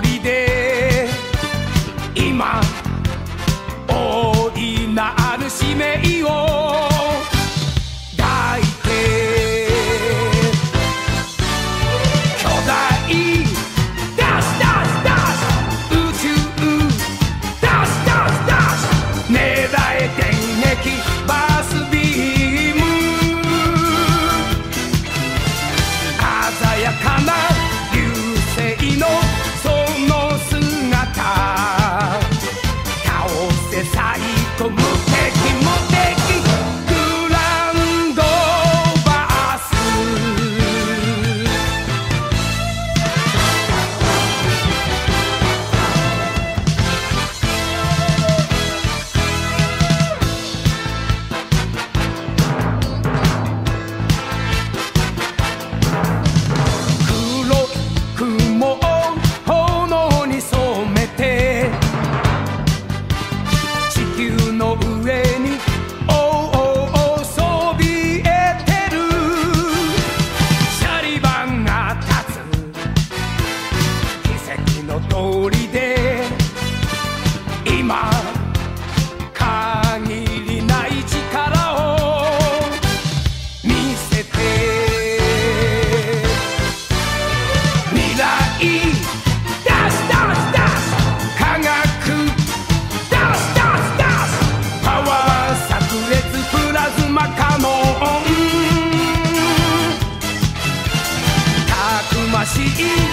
りで今大いなる使命を desire. りで今限りない力を見せて未来ダッシュダッシュダッシュ科学ダッダッシュダッシュパワー炸裂プラズマカノン。たくましい